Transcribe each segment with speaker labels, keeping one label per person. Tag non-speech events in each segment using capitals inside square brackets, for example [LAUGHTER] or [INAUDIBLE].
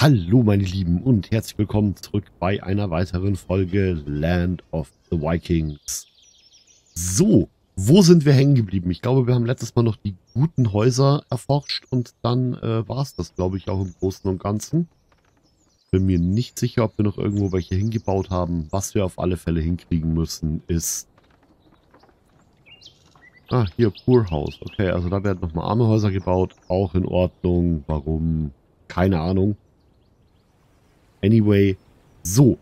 Speaker 1: Hallo meine Lieben und herzlich willkommen zurück bei einer weiteren Folge Land of the Vikings. So, wo sind wir hängen geblieben? Ich glaube, wir haben letztes Mal noch die guten Häuser erforscht und dann äh, war es das, glaube ich, auch im Großen und Ganzen. Bin mir nicht sicher, ob wir noch irgendwo welche hingebaut haben. Was wir auf alle Fälle hinkriegen müssen, ist... Ah, hier, Poor. Okay, also da werden nochmal arme Häuser gebaut. Auch in Ordnung. Warum? Keine Ahnung. Anyway, so.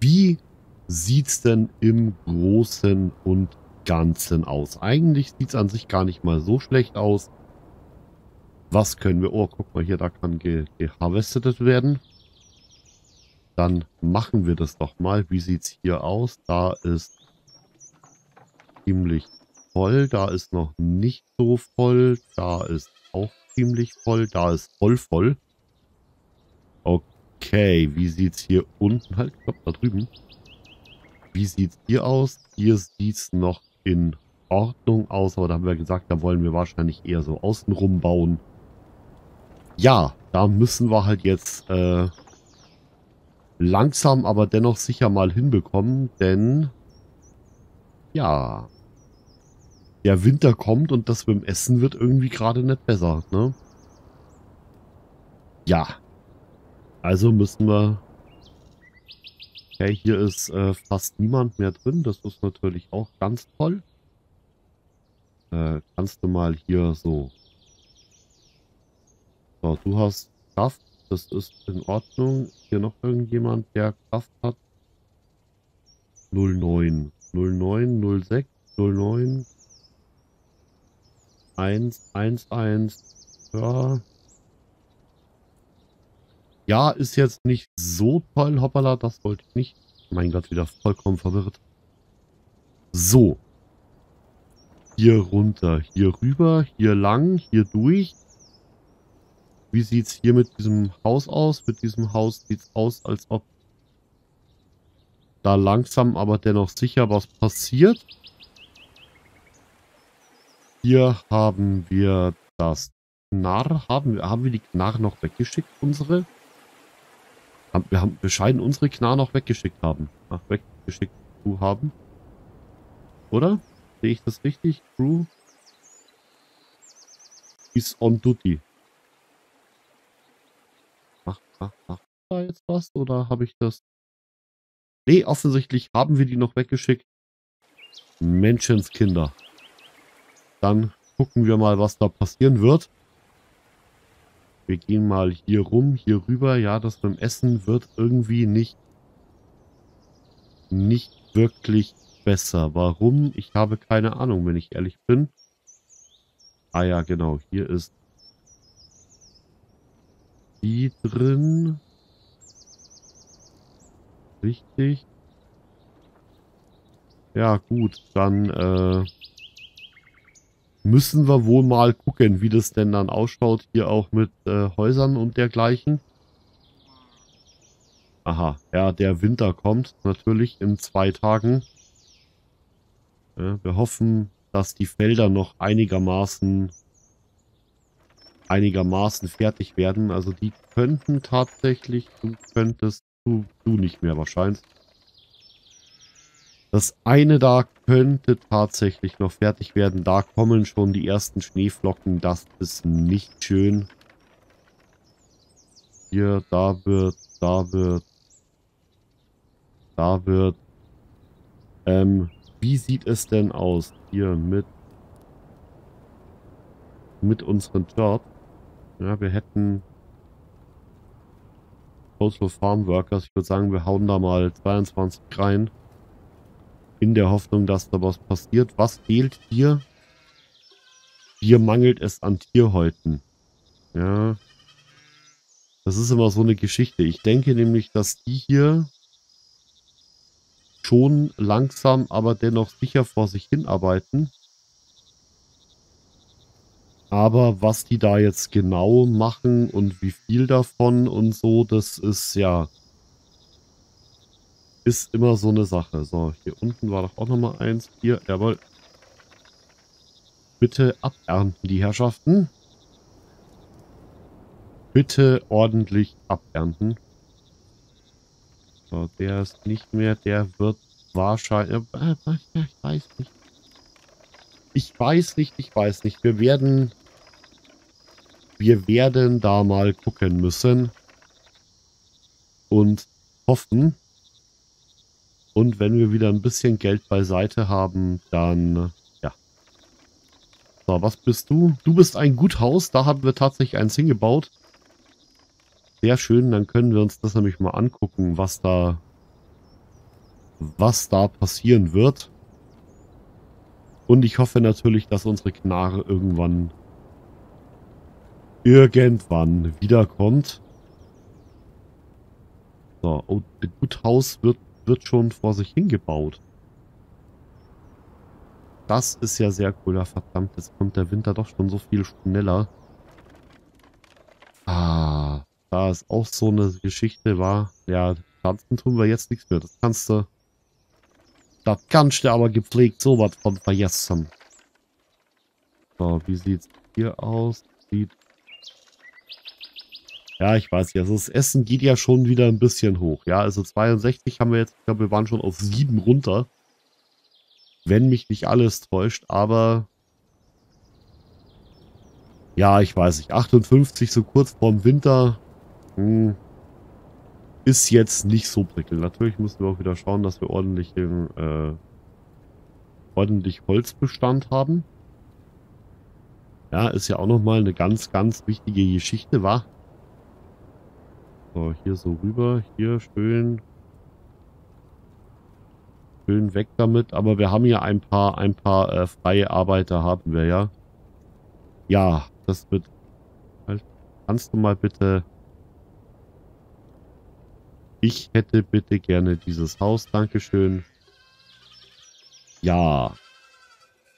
Speaker 1: Wie sieht's denn im Großen und Ganzen aus? Eigentlich sieht's an sich gar nicht mal so schlecht aus. Was können wir... Oh, guck mal hier, da kann ge geharvestet werden. Dann machen wir das doch mal. Wie sieht's hier aus? Da ist ziemlich voll. Da ist noch nicht so voll. Da ist auch ziemlich voll. Da ist voll voll. Okay, wie sieht's hier unten? Halt, stopp, da drüben. Wie sieht's hier aus? Hier sieht's noch in Ordnung aus, aber da haben wir gesagt, da wollen wir wahrscheinlich eher so außenrum bauen. Ja, da müssen wir halt jetzt äh, langsam, aber dennoch sicher mal hinbekommen, denn ja, der Winter kommt und das mit dem Essen wird irgendwie gerade nicht besser, ne? Ja, also müssen wir... Okay, hier ist äh, fast niemand mehr drin. Das ist natürlich auch ganz toll. Äh, kannst du mal hier so... So, du hast Kraft. Das ist in Ordnung. Hier noch irgendjemand, der Kraft hat. 09. 09, 06, 09. 1, 1, 1. Ja, ja, ist jetzt nicht so toll. Hoppala, das wollte ich nicht. Mein Gott, wieder vollkommen verwirrt. So. Hier runter, hier rüber, hier lang, hier durch. Wie sieht es hier mit diesem Haus aus? Mit diesem Haus sieht es aus, als ob da langsam, aber dennoch sicher was passiert. Hier haben wir das Knarr. Haben wir, haben wir die Knarr noch weggeschickt, unsere? Wir, haben, wir scheinen unsere Knarr noch weggeschickt haben. Ach, weggeschickt zu haben. Oder? Sehe ich das richtig? Crew is on duty. Ach, ach, ach. Da jetzt was? Oder habe ich das... Nee, offensichtlich haben wir die noch weggeschickt. Menschenskinder. Dann gucken wir mal, was da passieren wird. Wir gehen mal hier rum, hier rüber. Ja, das beim Essen wird irgendwie nicht, nicht wirklich besser. Warum? Ich habe keine Ahnung, wenn ich ehrlich bin. Ah ja, genau. Hier ist die drin. Richtig. Ja, gut. Dann, äh müssen wir wohl mal gucken, wie das denn dann ausschaut. Hier auch mit äh, Häusern und dergleichen. Aha, ja, der Winter kommt natürlich in zwei Tagen. Ja, wir hoffen, dass die Felder noch einigermaßen einigermaßen fertig werden. Also die könnten tatsächlich, du könntest, du, du nicht mehr wahrscheinlich. Das eine da könnte tatsächlich noch fertig werden. Da kommen schon die ersten Schneeflocken. Das ist nicht schön. Hier, da wird, da wird, da wird. Ähm, wie sieht es denn aus hier mit, mit unseren Jobs? Ja, wir hätten Total Farm Workers. Ich würde sagen, wir hauen da mal 22 rein in der Hoffnung, dass da was passiert. Was fehlt hier? Hier mangelt es an Tierhäuten. Ja. Das ist immer so eine Geschichte. Ich denke nämlich, dass die hier schon langsam, aber dennoch sicher vor sich hinarbeiten. Aber was die da jetzt genau machen und wie viel davon und so, das ist ja ist immer so eine Sache. So, hier unten war doch auch nochmal eins. Hier, jawohl. Bitte abernten die Herrschaften. bitte ordentlich abernten. So, der ist nicht mehr, der wird wahrscheinlich... Äh, ich weiß nicht. Ich weiß nicht, ich weiß nicht. Wir werden... Wir werden da mal gucken müssen. Und hoffen. Und wenn wir wieder ein bisschen Geld beiseite haben, dann... Ja. So, was bist du? Du bist ein Guthaus. Da haben wir tatsächlich eins hingebaut. Sehr schön, dann können wir uns das nämlich mal angucken, was da was da passieren wird. Und ich hoffe natürlich, dass unsere Knarre irgendwann irgendwann wiederkommt. So, oh, das Guthaus wird, wird schon vor sich hingebaut. Das ist ja sehr cool. Ja, verdammt, jetzt kommt der Winter doch schon so viel schneller. Ah, da ist auch so eine Geschichte war. Ja, Pflanzen tun wir jetzt nichts mehr. Das kannst du das kannst du aber gepflegt sowas von vergessen. So, wie sieht's hier aus? Sieht ja, ich weiß ja, also das Essen geht ja schon wieder ein bisschen hoch. Ja, also 62 haben wir jetzt, ich glaube, wir waren schon auf 7 runter. Wenn mich nicht alles täuscht, aber... Ja, ich weiß nicht, 58 so kurz vorm Winter. Hm, ist jetzt nicht so prickelnd. Natürlich müssen wir auch wieder schauen, dass wir ordentlich, äh, ordentlich Holzbestand haben. Ja, ist ja auch nochmal eine ganz, ganz wichtige Geschichte, war. So, hier so rüber. Hier schön. Schön weg damit. Aber wir haben ja ein paar, ein paar äh, freie Arbeiter haben wir ja. Ja, das wird... Halt, kannst du mal bitte ich hätte bitte gerne dieses Haus. Dankeschön. Ja.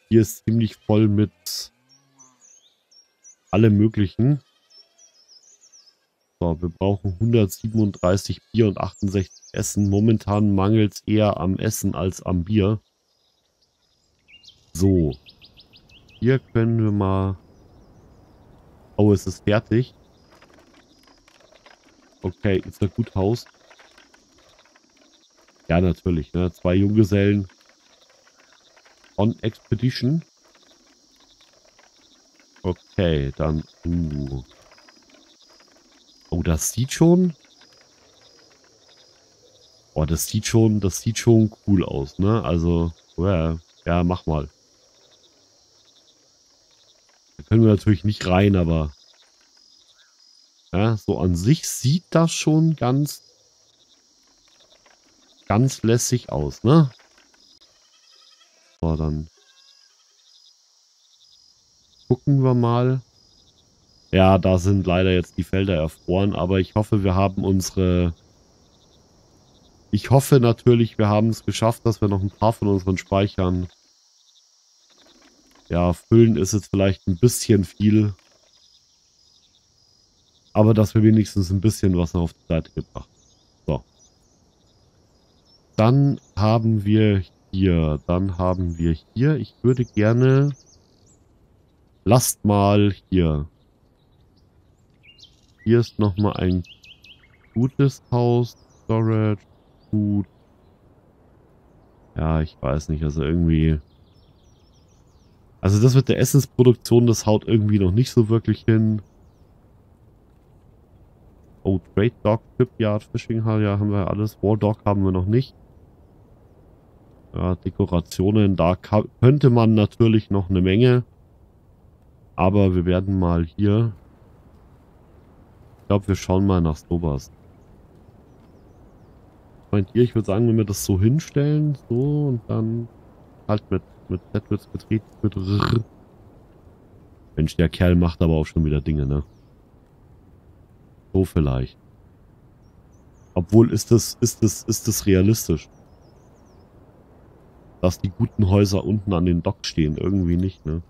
Speaker 1: Hier ist ziemlich voll mit allem möglichen. So, wir brauchen 137 Bier und 68 Essen. Momentan mangelt es eher am Essen als am Bier. So. Hier können wir mal... Oh, es ist fertig. Okay, ist ein gut Haus. Ja, natürlich. Ne? Zwei Junggesellen on Expedition. Okay, dann... Uh. Oh, das sieht schon... Oh, das sieht schon, das sieht schon cool aus, ne? Also, ja, ja, mach mal. Da können wir natürlich nicht rein, aber... Ja, so an sich sieht das schon ganz ganz lässig aus, ne? So, dann gucken wir mal. Ja, da sind leider jetzt die Felder erfroren, aber ich hoffe, wir haben unsere... Ich hoffe natürlich, wir haben es geschafft, dass wir noch ein paar von unseren Speichern... Ja, füllen ist jetzt vielleicht ein bisschen viel. Aber dass wir wenigstens ein bisschen was auf die Seite gebracht dann haben wir hier, dann haben wir hier, ich würde gerne, lasst mal hier. Hier ist nochmal ein gutes Haus, Storage, gut. Ja, ich weiß nicht, also irgendwie... Also das mit der Essensproduktion, das haut irgendwie noch nicht so wirklich hin. Oh, Trade Dog, Shipyard, Fishing Hall, ja, haben wir alles. War Dog haben wir noch nicht. Ja, Dekorationen, da könnte man natürlich noch eine Menge. Aber wir werden mal hier... Glaube, wir schauen mal nach sowas. Meint ihr, ich würde sagen, wenn wir das so hinstellen, so und dann halt mit, mit Z wird's betreten, mit R. Mensch, der Kerl macht aber auch schon wieder Dinge, ne? So vielleicht. Obwohl, ist das, ist das, ist das realistisch? dass die guten Häuser unten an den Docks stehen. Irgendwie nicht, ne?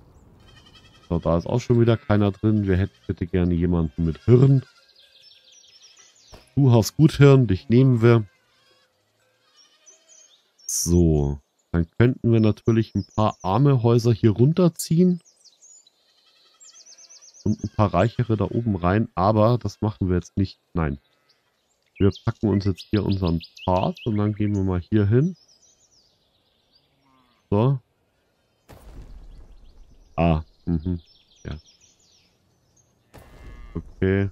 Speaker 1: So, da ist auch schon wieder keiner drin. Wir hätten bitte gerne jemanden mit Hirn. Du hast gut Hirn, dich nehmen wir. So, dann könnten wir natürlich ein paar arme Häuser hier runterziehen. und ein paar reichere da oben rein, aber das machen wir jetzt nicht. Nein. Wir packen uns jetzt hier unseren Part und dann gehen wir mal hier hin. So. Ah, mhm. Ja. Okay.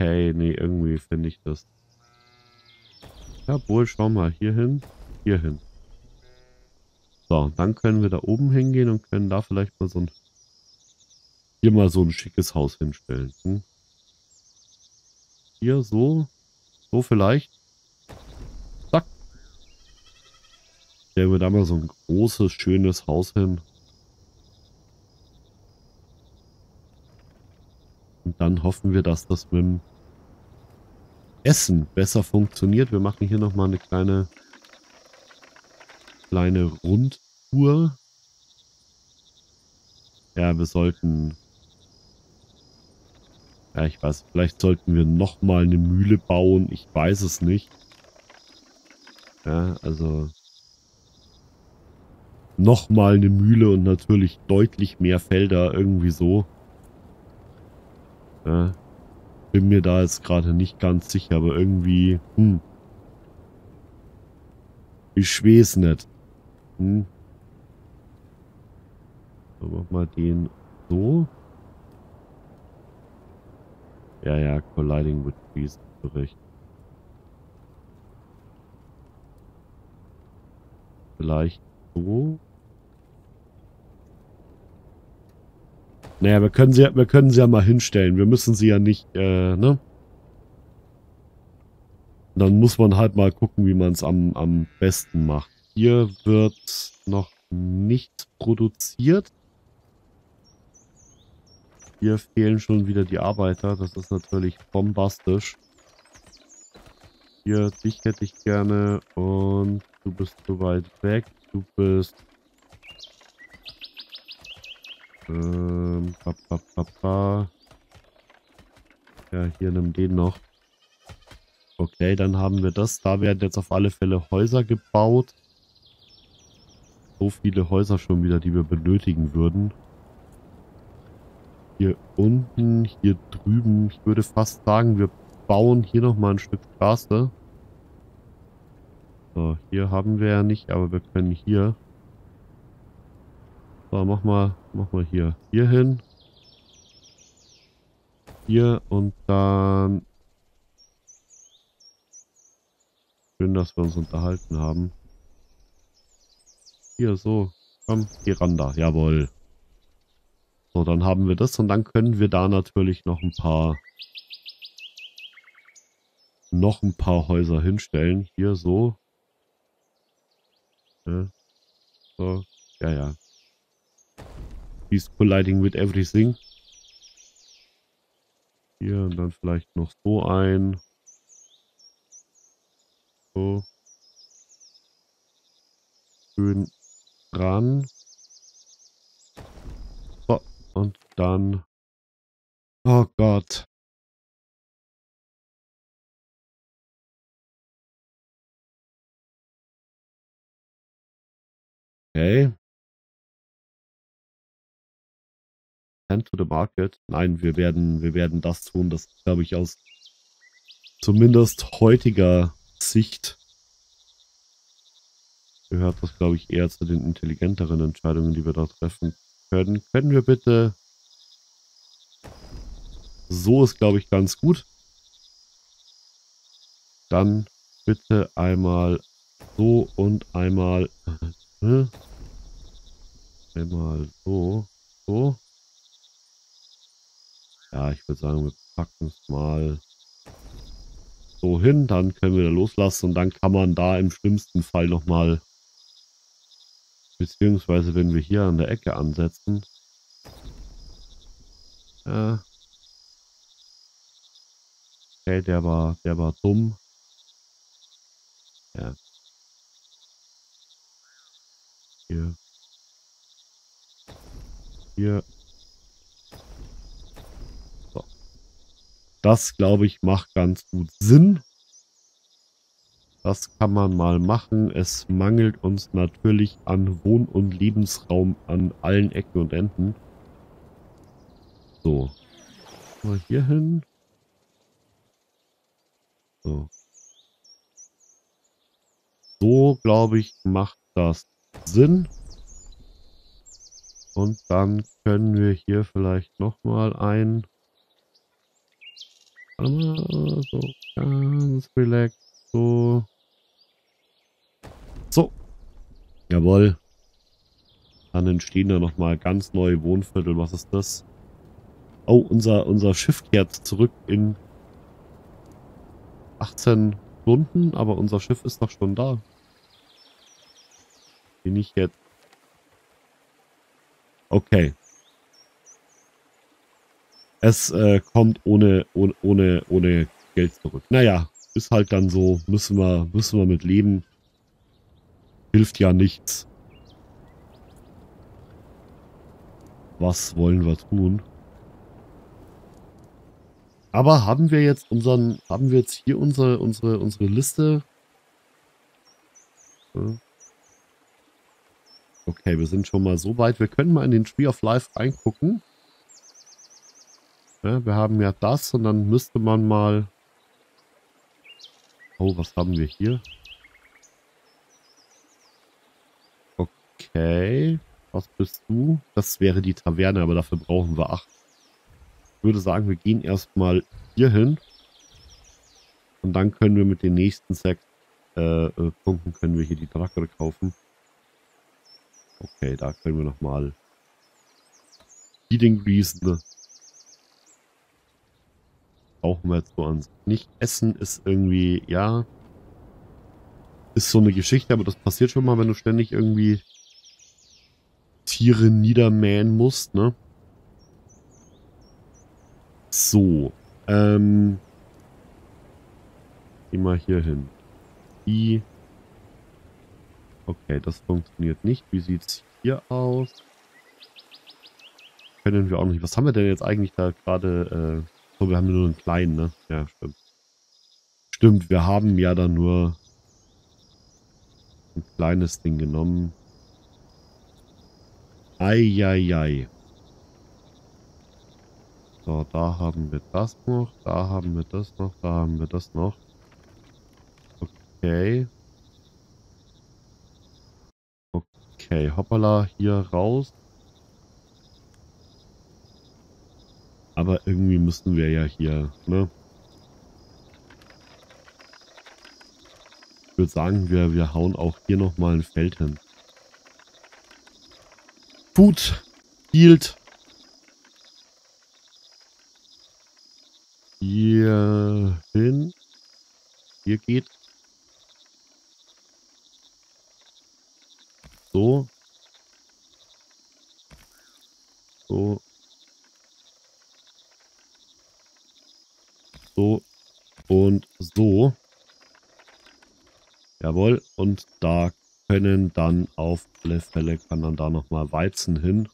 Speaker 1: Okay, nee, irgendwie finde ich das. Ja, wohl, schau mal, hier hin, hier hin. So, dann können wir da oben hingehen und können da vielleicht mal so ein hier mal so ein schickes Haus hinstellen. Hm? Hier so, so vielleicht. Zack. Stellen wir da mal so ein großes, schönes Haus hin. Dann hoffen wir, dass das mit dem Essen besser funktioniert. Wir machen hier nochmal eine kleine, kleine Rundtour. Ja, wir sollten... Ja, ich weiß, vielleicht sollten wir nochmal eine Mühle bauen. Ich weiß es nicht. Ja, also... Nochmal eine Mühle und natürlich deutlich mehr Felder irgendwie so. Ja, bin mir da jetzt gerade nicht ganz sicher, aber irgendwie, hm. Ich weiß nicht. Hm. So, mach mal den so. Ja, ja, colliding with trees, zurecht. Vielleicht so. Naja, wir können sie, wir können sie ja mal hinstellen. Wir müssen sie ja nicht, äh, ne? Dann muss man halt mal gucken, wie man es am, am besten macht. Hier wird noch nichts produziert. Hier fehlen schon wieder die Arbeiter. Das ist natürlich bombastisch. Hier, dich hätte ich gerne. Und du bist zu weit weg. Du bist ähm, pa, pa, pa, pa. Ja, hier nimm den noch. Okay, dann haben wir das. Da werden jetzt auf alle Fälle Häuser gebaut. So viele Häuser schon wieder, die wir benötigen würden. Hier unten, hier drüben. Ich würde fast sagen, wir bauen hier nochmal ein Stück Straße. So, hier haben wir ja nicht, aber wir können hier so, mach mal, mach mal hier. Hier hin. Hier und dann... Schön, dass wir uns unterhalten haben. Hier, so. Komm, geh ran da. Jawohl. So, dann haben wir das und dann können wir da natürlich noch ein paar noch ein paar Häuser hinstellen. Hier so. Ja. So. Ja, ja. He's colliding with everything. Hier und dann vielleicht noch so ein. So. Schön ran. So, und dann... Oh Gott. Okay. Hand to the Market. Nein, wir werden, wir werden das tun. Das glaube ich aus zumindest heutiger Sicht gehört das, glaube ich, eher zu den intelligenteren Entscheidungen, die wir da treffen können. Können wir bitte... So ist, glaube ich, ganz gut. Dann bitte einmal so und einmal... [LAUGHS] Einmal so. So. Ja, ich würde sagen, wir packen es mal so hin. Dann können wir da loslassen und dann kann man da im schlimmsten Fall nochmal, beziehungsweise wenn wir hier an der Ecke ansetzen, ja, okay, der war, der war dumm. Ja. Hier. Hier Das, glaube ich, macht ganz gut Sinn. Das kann man mal machen. Es mangelt uns natürlich an Wohn- und Lebensraum an allen Ecken und Enden. So. Mal hier hin. So. So, glaube ich, macht das Sinn. Und dann können wir hier vielleicht nochmal ein... So, ganz relaxed. So. So. Jawohl. Dann entstehen da nochmal ganz neue Wohnviertel. Was ist das? Oh, unser, unser Schiff kehrt zurück in 18 Stunden, aber unser Schiff ist doch schon da. Bin ich jetzt... Okay. Es äh, kommt ohne, ohne, ohne, ohne Geld zurück. Naja, ist halt dann so. Müssen wir, müssen wir mit leben. Hilft ja nichts. Was wollen wir tun? Aber haben wir jetzt unseren, haben wir jetzt hier unsere, unsere, unsere Liste? Okay, wir sind schon mal so weit. Wir können mal in den Tree of Life reingucken. Ja, wir haben ja das und dann müsste man mal... Oh, was haben wir hier? Okay. Was bist du? Das wäre die Taverne, aber dafür brauchen wir acht. Ich würde sagen, wir gehen erstmal hier hin. Und dann können wir mit den nächsten sechs äh, äh, Punkten können wir hier die Drache kaufen. Okay, da können wir nochmal Feeding Reason. Brauchen wir jetzt so an nicht. Essen ist irgendwie, ja, ist so eine Geschichte, aber das passiert schon mal, wenn du ständig irgendwie Tiere niedermähen musst, ne? So. Ähm. Geh mal hier hin. Die. Okay, das funktioniert nicht. Wie sieht's hier aus? Können wir auch nicht. Was haben wir denn jetzt eigentlich da gerade? Äh, so, wir haben nur einen kleinen, ne? Ja, stimmt. Stimmt, wir haben ja dann nur ein kleines Ding genommen. Eieiei. So, da haben wir das noch, da haben wir das noch, da haben wir das noch. Okay. Okay, hoppala, hier raus. Aber irgendwie müssen wir ja hier, ne? Ich würde sagen, wir, wir hauen auch hier nochmal ein Feld hin. Food, Yield, hier hin. Hier geht. So. So. So. Und so. Jawohl. Und da können dann auf alle Fälle, kann dann da nochmal Weizen hin.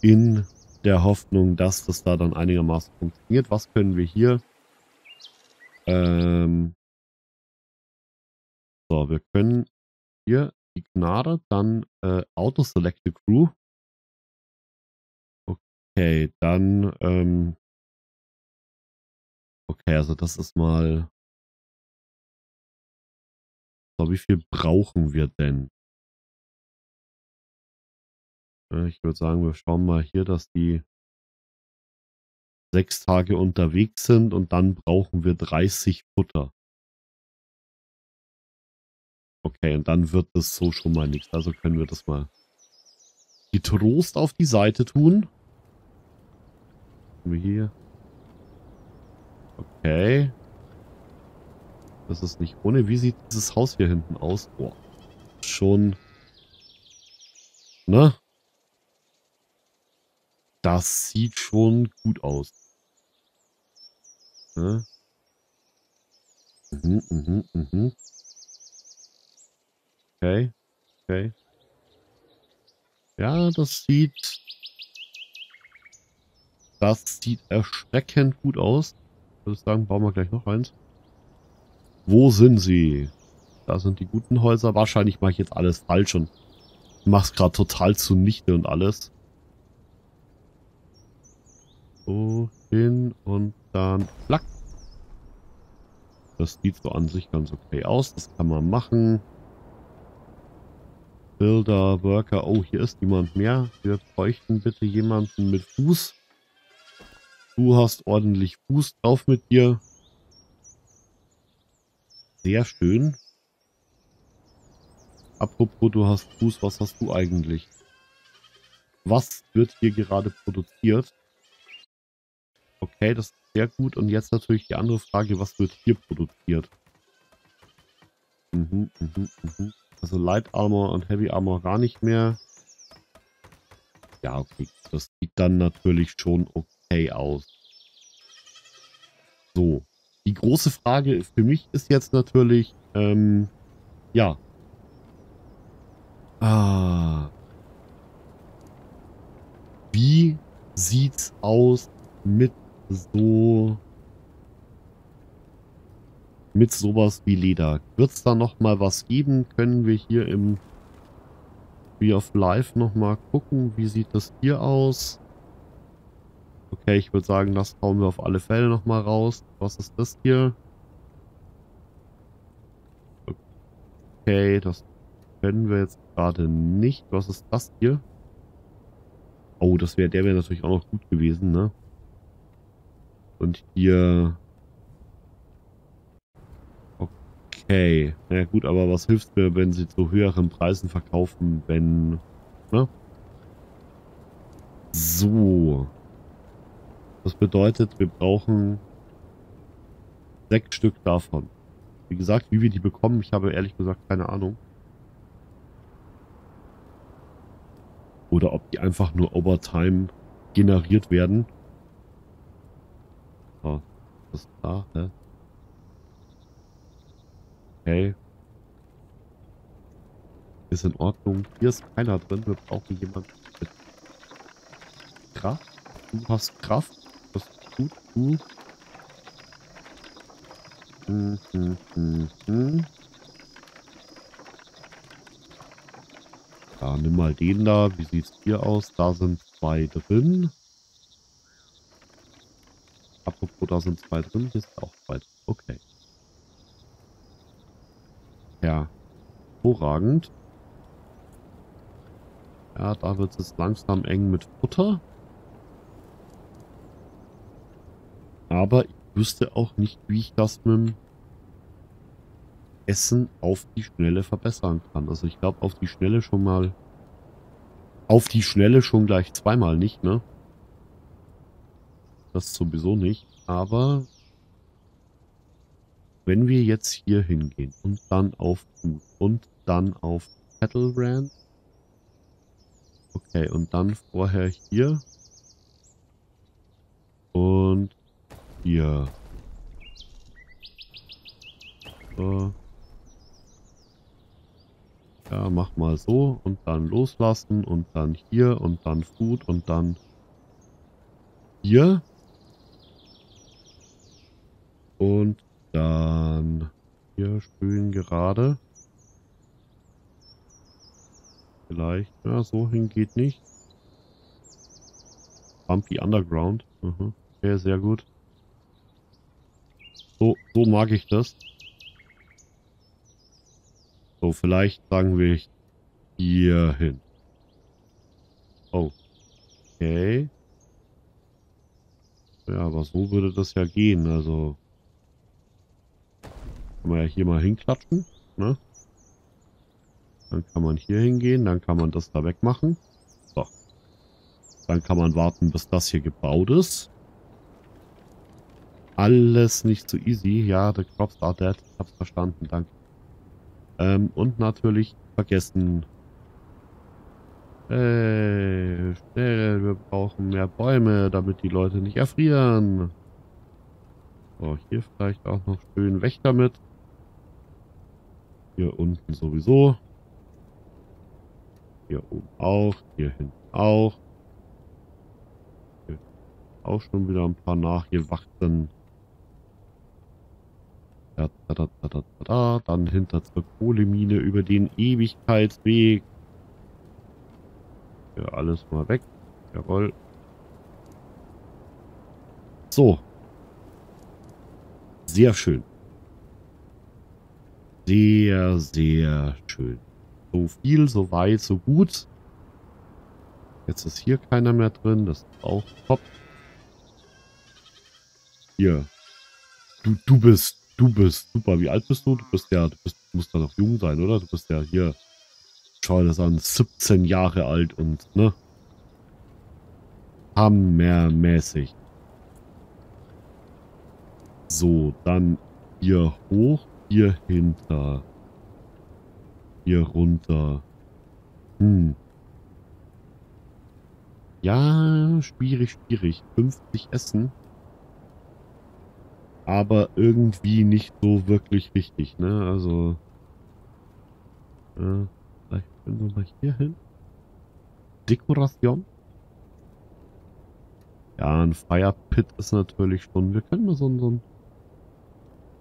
Speaker 1: In der Hoffnung, dass das da dann einigermaßen funktioniert. Was können wir hier? Ähm so, wir können hier die Gnade, dann äh, Auto Select the Crew. Okay, dann ähm okay, also das ist mal so, wie viel brauchen wir denn? Ich würde sagen, wir schauen mal hier, dass die sechs Tage unterwegs sind und dann brauchen wir 30 Futter. Okay, und dann wird das so schon mal nichts. Also können wir das mal getrost auf die Seite tun. wir hier. Okay. Das ist nicht ohne. Wie sieht dieses Haus hier hinten aus? Boah. Schon. Ne? Das sieht schon gut aus. Ja. Mhm, mhm, mhm. Okay, okay. Ja, das sieht... Das sieht erschreckend gut aus. Ich würde sagen, bauen wir gleich noch eins. Wo sind sie? Da sind die guten Häuser. Wahrscheinlich mache ich jetzt alles falsch und mache es gerade total zunichte und alles. So, hin und dann plack. Das sieht so an sich ganz okay aus. Das kann man machen. Builder, Worker. Oh, hier ist niemand mehr. Wir bräuchten bitte jemanden mit Fuß. Du hast ordentlich Fuß drauf mit dir. Sehr schön. Apropos, du hast Fuß, was hast du eigentlich? Was wird hier gerade produziert? Okay, das ist sehr gut. Und jetzt natürlich die andere Frage, was wird hier produziert? Mhm, mhm, mhm. Also Light Armor und Heavy Armor gar nicht mehr. Ja, okay. Das sieht dann natürlich schon okay aus. So. Die große Frage für mich ist jetzt natürlich, ähm, ja. Ah. Wie sieht's aus mit so mit sowas wie Leder. Wird es da nochmal was geben? Können wir hier im Tree of Life nochmal gucken? Wie sieht das hier aus? Okay, ich würde sagen, das hauen wir auf alle Fälle nochmal raus. Was ist das hier? Okay, das können wir jetzt gerade nicht. Was ist das hier? Oh, das wäre, der wäre natürlich auch noch gut gewesen, ne? Und hier... Okay. Na ja, gut, aber was hilft mir, wenn sie zu höheren Preisen verkaufen, wenn... Ne? So. Das bedeutet, wir brauchen sechs Stück davon. Wie gesagt, wie wir die bekommen, ich habe ehrlich gesagt keine Ahnung. Oder ob die einfach nur Overtime generiert werden. Oh, was ist da? Hä? Okay. Ist in Ordnung. Hier ist keiner drin. Wir brauchen jemanden mit Kraft. Du hast Kraft. Hm. Ja, nimm mal den da. Wie sieht's hier aus? Da sind zwei drin. Apropos, da sind zwei drin. Hier ist auch zwei drin. Okay. Ja. Hervorragend. Ja, da wird es langsam eng mit Futter. Aber ich wüsste auch nicht, wie ich das mit dem Essen auf die Schnelle verbessern kann. Also ich glaube auf die Schnelle schon mal... Auf die Schnelle schon gleich zweimal nicht, ne? Das sowieso nicht. Aber wenn wir jetzt hier hingehen und dann auf Food und dann auf Cattle Rand. Okay, und dann vorher hier. Und hier. So. Ja, mach mal so und dann loslassen und dann hier und dann Food und dann hier. Und dann hier schön gerade. Vielleicht. Ja, so hin geht nicht. Bumpy Underground. Mhm. Okay, sehr gut. So, so mag ich das. So, vielleicht sagen wir hier hin. Oh. Okay. Ja, aber so würde das ja gehen. Also kann man ja hier mal hinklatschen. Ne? Dann kann man hier hingehen. Dann kann man das da wegmachen. So. Dann kann man warten, bis das hier gebaut ist. Alles nicht so easy. Ja, the crops are dead. Ich hab's verstanden. Danke. Ähm, und natürlich vergessen. Hey, schnell, wir brauchen mehr Bäume, damit die Leute nicht erfrieren. So, hier vielleicht auch noch schön weg damit. Hier unten sowieso. Hier oben auch. Hier hinten auch. Hier auch schon wieder ein paar nachgewachsen. Da, da, da, da, da, da, dann hinter zur Kohlemine über den Ewigkeitsweg. Ja, alles mal weg. Jawohl. So. Sehr schön. Sehr, sehr schön. So viel, so weit, so gut. Jetzt ist hier keiner mehr drin. Das ist auch top. Hier. Du, du bist, du bist super. Wie alt bist du? Du bist ja, du bist, musst da noch jung sein, oder? Du bist ja hier, schau das an, 17 Jahre alt und, ne? Hammermäßig. So, dann hier hoch, hier hinter. Hier runter. Hm. Ja, schwierig, schwierig. 50 Essen. Aber irgendwie nicht so wirklich wichtig, ne? Also. Äh, vielleicht können wir mal hier hin. Dekoration. Ja, ein Fire Pit ist natürlich schon. Wir können mal so, so ein.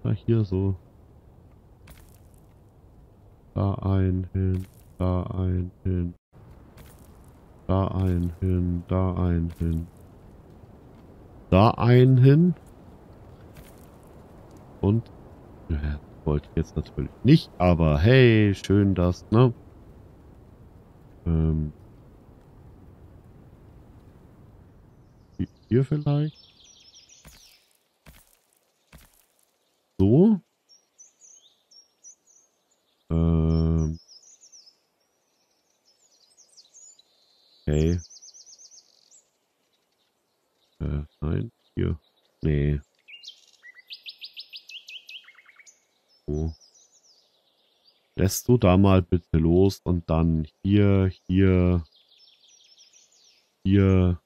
Speaker 1: Da hier so. Da ein hin, da ein hin. Da ein hin, da ein hin. Da ein hin. Und ja, wollte ich jetzt natürlich nicht, aber hey, schön das, ne? Ähm, hier vielleicht? So? Ähm. Okay. Äh, nein, hier. Nee. So. Lässt du da mal bitte los und dann hier, hier, hier.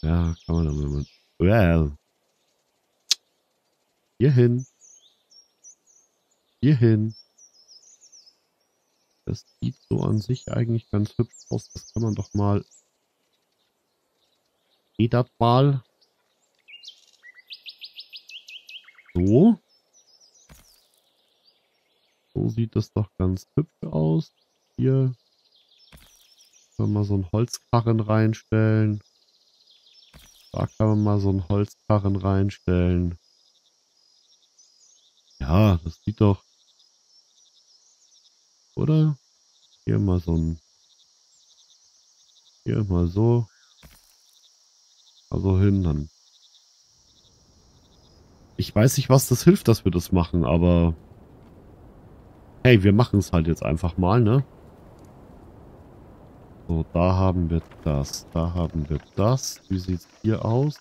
Speaker 1: Ja, kann man dann mal. Well. Hier hin. Hier hin. Das sieht so an sich eigentlich ganz hübsch aus. Das kann man doch mal... Geht das mal? So. So sieht das doch ganz hübsch aus. Hier kann man mal so einen Holzkarren reinstellen. Da kann man mal so einen Holzkarren reinstellen. Ja, das sieht doch oder? Hier mal so ein... Hier mal so. Also hin, dann... Ich weiß nicht, was das hilft, dass wir das machen, aber... Hey, wir machen es halt jetzt einfach mal, ne? So, da haben wir das. Da haben wir das. Wie sieht es hier aus?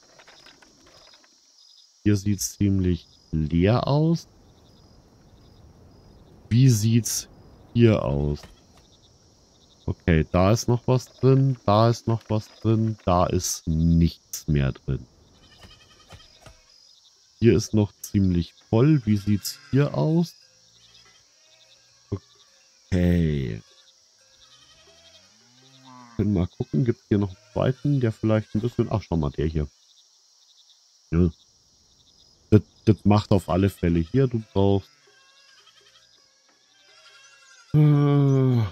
Speaker 1: Hier sieht es ziemlich leer aus. Wie sieht's hier aus? Okay, da ist noch was drin, da ist noch was drin, da ist nichts mehr drin. Hier ist noch ziemlich voll. Wie sieht's hier aus? Okay. Können mal gucken, gibt es hier noch einen zweiten, der vielleicht ein bisschen... Ach, schau mal, der hier. Ja. Das, das macht auf alle Fälle hier. Du brauchst äh,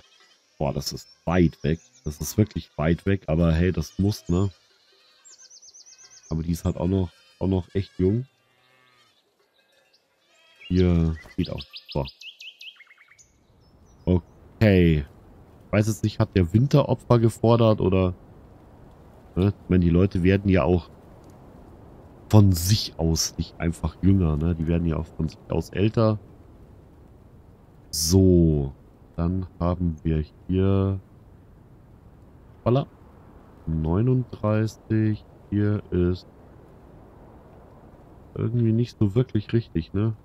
Speaker 1: boah, das ist weit weg. Das ist wirklich weit weg, aber hey, das muss, ne? Aber die ist halt auch noch, auch noch echt jung. Hier geht auch. So. Okay. Ich weiß jetzt nicht, hat der Winteropfer gefordert oder... Ne? Ich meine, die Leute werden ja auch von sich aus nicht einfach jünger, ne? Die werden ja auch von sich aus älter. So. Dann haben wir hier Voila. 39. Hier ist irgendwie nicht so wirklich richtig, ne?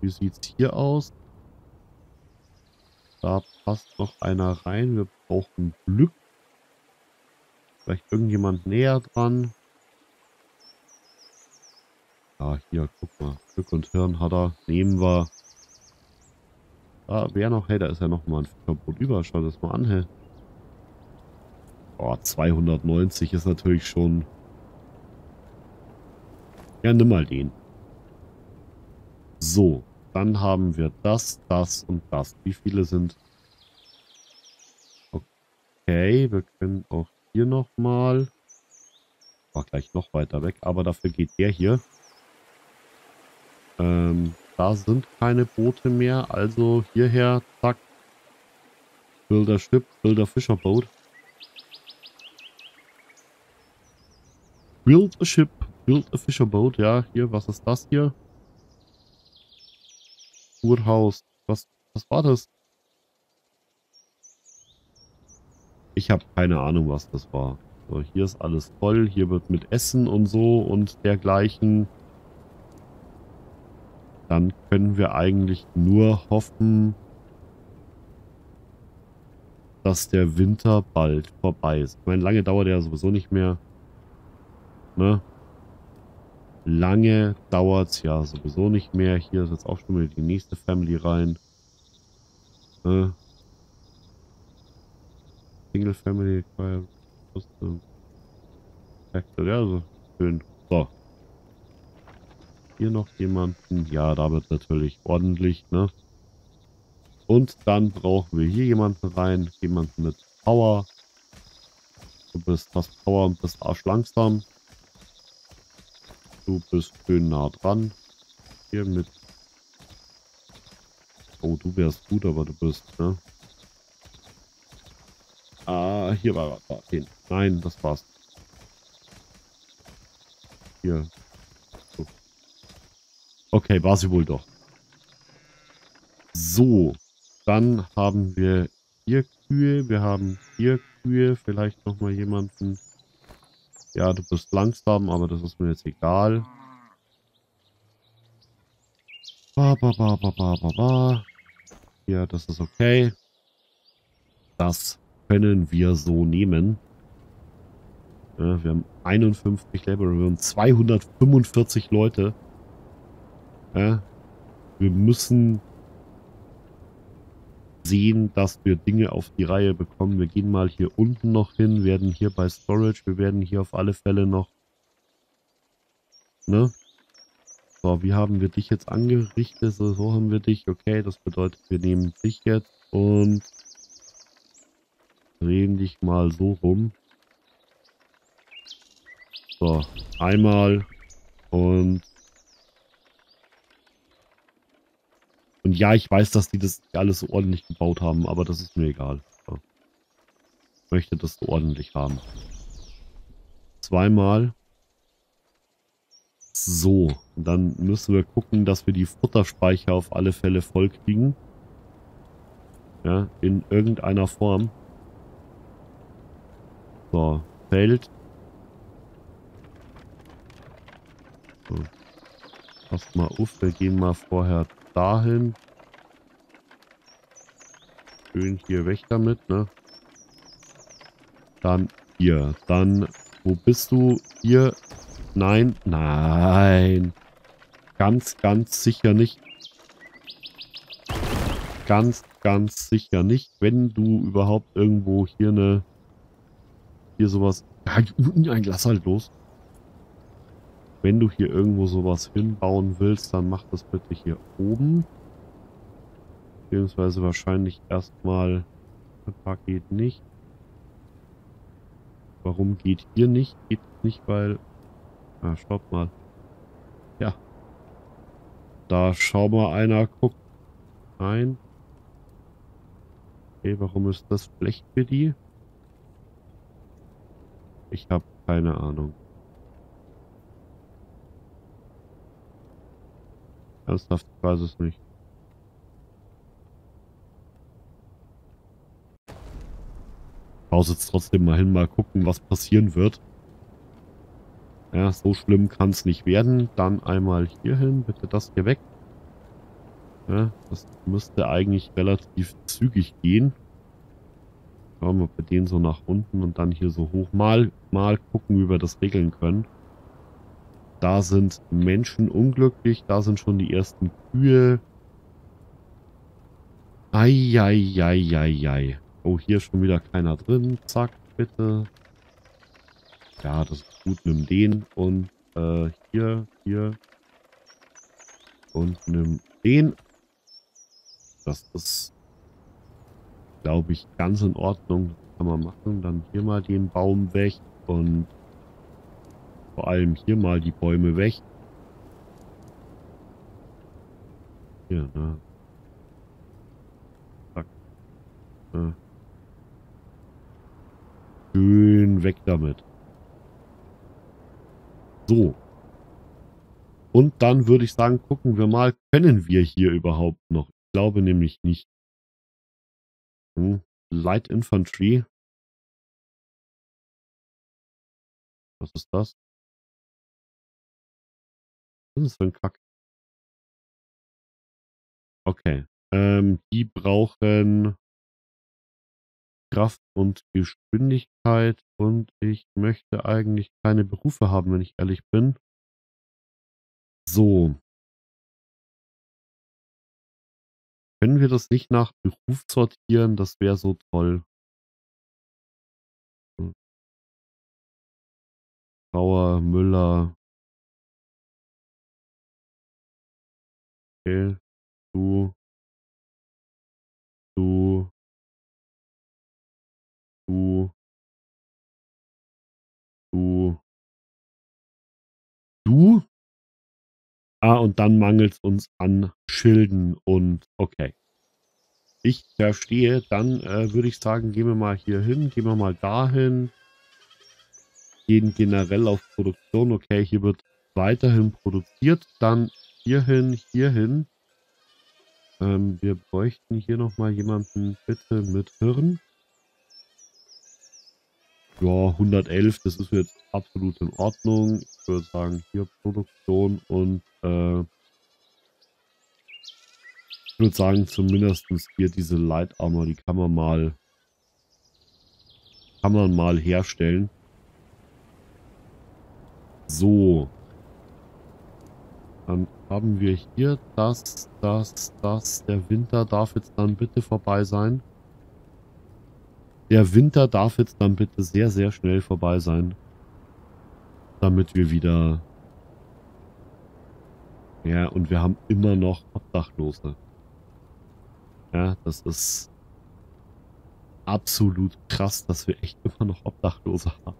Speaker 1: Wie sieht's hier aus? Da passt noch einer rein. Wir brauchen Glück. Vielleicht irgendjemand näher dran. Ah, hier, guck mal. Glück und Hirn hat er. Nehmen wir. Da wäre noch, hey, da ist ja noch mal ein Verbot über. Schau das mal an, hey. Oh, 290 ist natürlich schon... Ja, nimm mal den. So, dann haben wir das, das und das. Wie viele sind... Okay, wir können auch hier nochmal... War gleich noch weiter weg, aber dafür geht der hier. Ähm, da sind keine Boote mehr, also hierher, zack. Build a Fisher Boat. Build a Ship, Build a Fisher Boat, ja, hier, was ist das hier? Kurhaus, was, was war das? Ich habe keine Ahnung, was das war. So, hier ist alles voll. Hier wird mit Essen und so und dergleichen. Dann können wir eigentlich nur hoffen, dass der Winter bald vorbei ist. Ich meine, lange dauert er sowieso nicht mehr. Ne? Lange dauert es ja sowieso nicht mehr. Hier ist jetzt auch schon wieder die nächste Family rein. Ne? Single Family Ja, so schön. So. Hier noch jemanden. Ja, da wird natürlich ordentlich, ne? Und dann brauchen wir hier jemanden rein. Jemanden mit Power. Du bist hast Power und bist arschlangsam. Du bist schön nah dran. Hier mit... Oh, du wärst gut, aber du bist, ne? Ah, hier war. Da, Nein, das war's. Hier. Okay, war sie wohl doch. So. Dann haben wir hier Kühe. Wir haben hier Kühe. Vielleicht nochmal jemanden. Ja, du bist langsam, aber das ist mir jetzt egal. Ba, ba, ba, ba, ba, ba, ba. Ja, das ist okay. Das können wir so nehmen. Ja, wir haben 51 Labor, wir haben 245 Leute. Ja, wir müssen sehen, dass wir Dinge auf die Reihe bekommen. Wir gehen mal hier unten noch hin, werden hier bei Storage, wir werden hier auf alle Fälle noch, ne? So, wie haben wir dich jetzt angerichtet? So, so haben wir dich. Okay, das bedeutet, wir nehmen dich jetzt und drehen dich mal so rum. So, einmal und Und ja, ich weiß, dass die das alles so ordentlich gebaut haben, aber das ist mir egal. Ich möchte das so ordentlich haben. Zweimal. So, dann müssen wir gucken, dass wir die Futterspeicher auf alle Fälle voll kriegen. Ja, in irgendeiner Form. So, Feld. So. Passt mal auf, wir gehen mal vorher dahin. Schön hier weg damit, ne? Dann hier. Dann, wo bist du? Hier. Nein, nein. Ganz, ganz sicher nicht. Ganz, ganz sicher nicht. Wenn du überhaupt irgendwo hier eine... Hier sowas... Ja, ein Glas halt los. Wenn du hier irgendwo sowas hinbauen willst, dann mach das bitte hier oben. Beziehungsweise wahrscheinlich erstmal... Ein paar geht nicht. Warum geht hier nicht? Geht nicht, weil... Ah, stopp mal. Ja. Da schau mal einer, guckt rein. Okay, warum ist das schlecht für die? Ich habe keine Ahnung. Ernsthaft, ich weiß es nicht. Pause jetzt trotzdem mal hin, mal gucken, was passieren wird. Ja, so schlimm kann es nicht werden. Dann einmal hier hin, bitte das hier weg. Ja, das müsste eigentlich relativ zügig gehen. Schauen wir bei denen so nach unten und dann hier so hoch. Mal, mal gucken, wie wir das regeln können. Da sind Menschen unglücklich. Da sind schon die ersten Kühe. Eieieiei. Oh, hier ist schon wieder keiner drin. Zack, bitte. Ja, das ist gut. Nimm den. Und äh, hier, hier. und nimm den. Das ist, glaube ich, ganz in Ordnung. Das kann man machen. Dann hier mal den Baum weg und vor allem hier mal die Bäume weg. Hier, ne? Zack. Ne? Schön weg damit. So. Und dann würde ich sagen, gucken wir mal, können wir hier überhaupt noch? Ich glaube nämlich nicht. Hm. Light Infantry. Was ist das? Was ist für ein Kack? Okay. Ähm, die brauchen Kraft und Geschwindigkeit und ich möchte eigentlich keine Berufe haben, wenn ich ehrlich bin. So. Können wir das nicht nach Beruf sortieren? Das wäre so toll. Hm. Bauer, Müller. Du. Du. Du. Du. Du? Ah, und dann mangelt es uns an Schilden und okay. Ich verstehe. Dann äh, würde ich sagen, gehen wir mal hier hin, gehen wir mal dahin. Gehen generell auf Produktion. Okay, hier wird weiterhin produziert. Dann hierhin, hierhin. Ähm, wir bräuchten hier nochmal jemanden bitte mit Hirn. Ja, 111, das ist jetzt absolut in Ordnung. Ich würde sagen, hier Produktion und äh, ich würde sagen, zumindest hier diese Light Armor, die kann man mal kann man mal herstellen. So. Dann haben wir hier das, das, das. Der Winter darf jetzt dann bitte vorbei sein. Der Winter darf jetzt dann bitte sehr, sehr schnell vorbei sein. Damit wir wieder... Ja, und wir haben immer noch Obdachlose. Ja, das ist absolut krass, dass wir echt immer noch Obdachlose haben.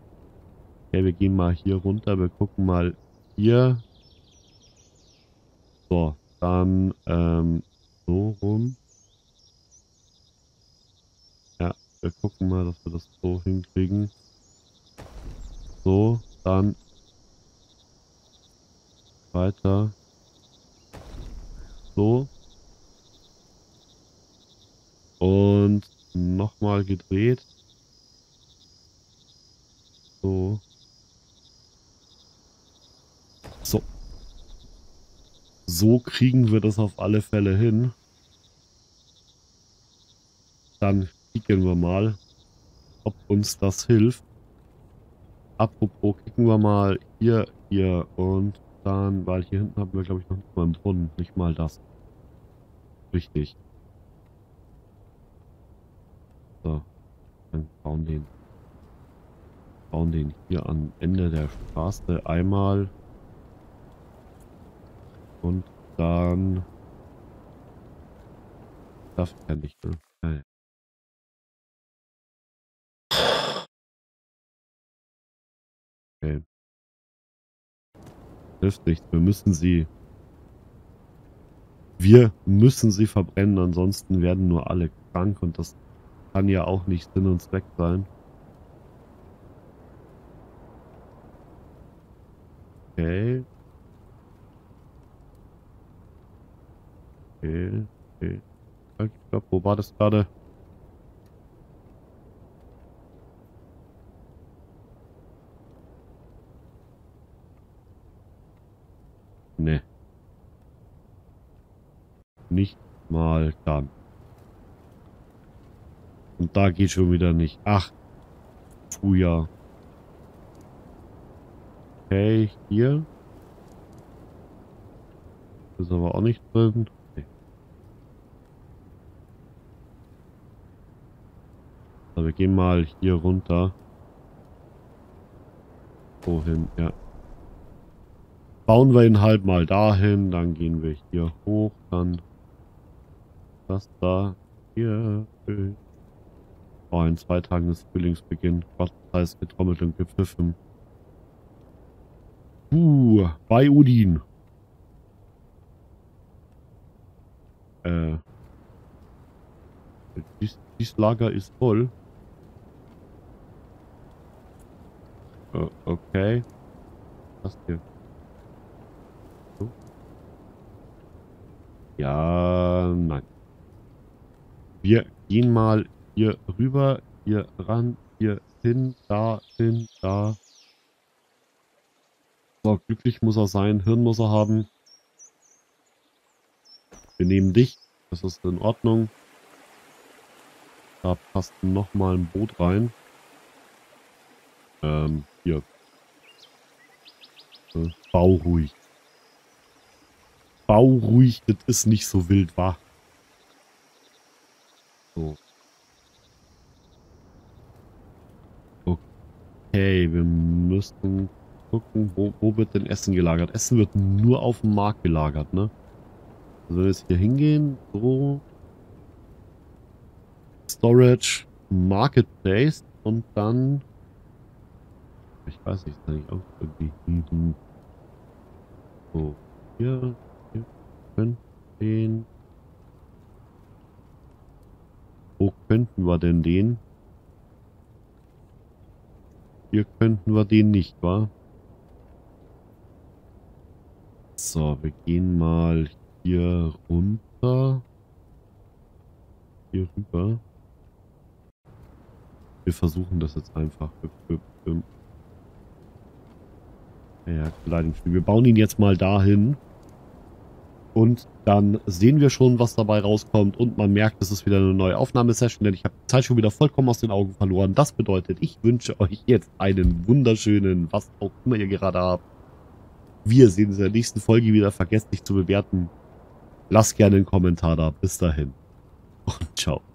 Speaker 1: Okay, wir gehen mal hier runter. Wir gucken mal hier. So, dann ähm, so rum. Wir gucken mal, dass wir das so hinkriegen. So, dann weiter. So. Und nochmal gedreht. So. So. So kriegen wir das auf alle Fälle hin. Dann Kicken wir mal, ob uns das hilft. Apropos, kicken wir mal hier, hier und dann, weil hier hinten haben wir, glaube ich, noch nicht mal einen Brunnen. Nicht mal das. Richtig. So. Dann bauen den. Bauen den hier am Ende der Straße einmal. Und dann. Das kann ich, ne? Ja, Okay. Hilft nichts. Wir müssen sie... Wir müssen sie verbrennen, ansonsten werden nur alle krank und das kann ja auch nicht Sinn und Zweck sein. Okay. Okay. Ich glaube, wo war das gerade? Ne. Nicht mal dann. Und da geht schon wieder nicht. Ach. Früher. Okay, hier. Ist aber auch nicht drin. Also wir gehen mal hier runter. Wohin? Ja. bauen wir ihn halt mal dahin. Dann gehen wir hier hoch. Dann das da. Hier. Oh, in zwei Tagen ist Frühlingsbeginn. Gott heißt getrommelt und gepfiffen. Uh, bei Udin. Äh. Dies, dies Lager ist voll. Uh, okay. Was hier? So. Ja, nein. Wir gehen mal hier rüber, hier ran, hier hin, da, hin, da. So, glücklich muss er sein, Hirn muss er haben. Wir nehmen dich, das ist in Ordnung. Da passt nochmal ein Boot rein. Ähm, hier. Äh, bau ruhig. Bau ruhig, das ist nicht so wild, wa? So. Okay, wir müssen gucken, wo, wo wird denn Essen gelagert? Essen wird nur auf dem Markt gelagert, ne? Also wenn wir jetzt hier hingehen, so. Storage, Marketplace und dann. Ich weiß nicht, kann ich auch irgendwie. So, hier, hier, können den. Wo könnten wir denn den? Hier könnten wir den nicht, wa? So, wir gehen mal hier runter. Hier rüber. Wir versuchen das jetzt einfach. Ja, Kleidungsstück. Wir bauen ihn jetzt mal dahin. Und dann sehen wir schon, was dabei rauskommt. Und man merkt, es ist wieder eine neue Aufnahmesession, denn ich habe die Zeit schon wieder vollkommen aus den Augen verloren. Das bedeutet, ich wünsche euch jetzt einen wunderschönen, was auch immer ihr gerade habt. Wir sehen uns in der nächsten Folge wieder. Vergesst nicht zu bewerten. Lasst gerne einen Kommentar da. Bis dahin. Und ciao.